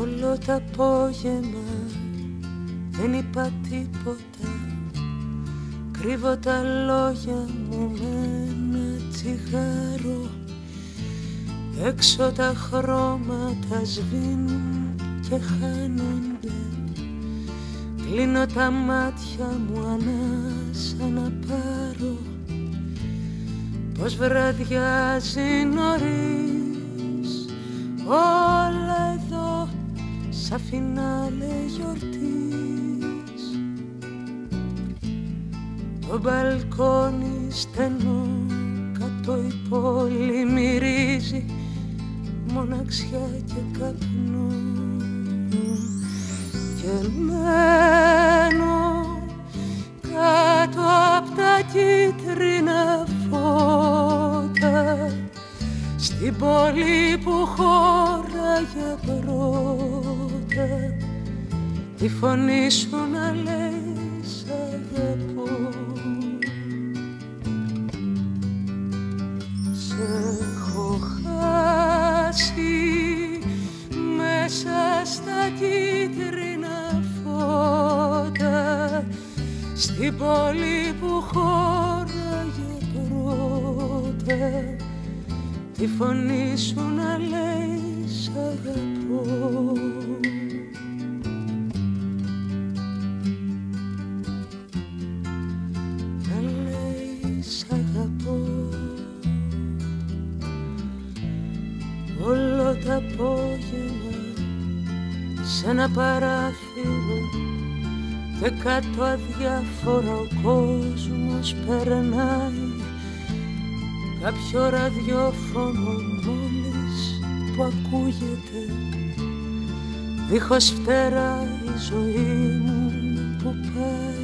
Όλο το απόγευμα δεν είπα τίποτα. Κρύβω τα λόγια μου με ένα τσιγάρο. Έξω τα χρώματα σβήνουν και χάνονται. Κλείνω τα μάτια μου ανάσα να πάρω. Πως βραδιάζει νωρίς Όλα εδώ σαν φινάλε γιορτής. Το μπαλκόνι στενό κάτω η πόλη μυρίζει μοναξιά και καπνό. Και μένω κάτω απ' τα κίτρινα φώτα στην πόλη που χώραγε πρώτα. Τη φωνή σου να λέει σ' αγαπώ. Σε έχω χάσει μέσα στα κίτρινα φώτα. Στην πόλη που χώραγε πρώτα. Τη φωνή σου να λέει σ' αγαπώ Να λέει σ' αγαπώ Όλο το απόγευμα σε ένα παράθυρο και κάτω αδιάφορα ο κόσμος περνάει κάποιο ραδιόφωνο μόλις που ακούγεται. Δίχως φτερά η ζωή μου που πάει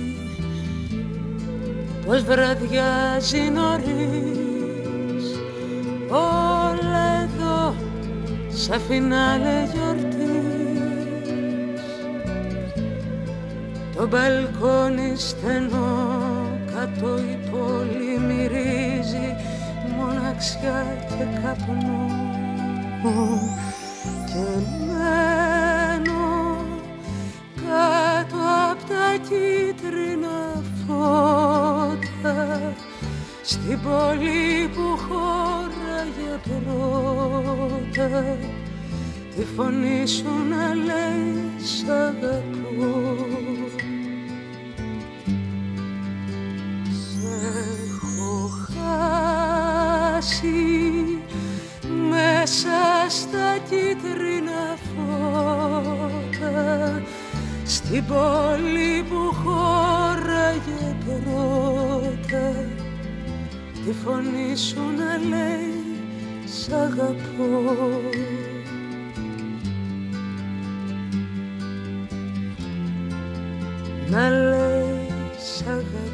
πως βραδιάζει νωρίς. Όλα εδώ σαν φινάλε γιορτής. Το μπαλκόνι στενό κάτω η πόλη μυρίζει μοναξιά και καπνό και μένω κάτω απ' τα κίτρινα φώτα στην πόλη που χώραγε πρώτα. Τη φωνή σου να λέει σ' αγαπώ κίτρινα φώτα στην πόλη που χώραγε πρώτα τη φωνή σου να λέει σ' αγαπώ να λέει σ' αγαπώ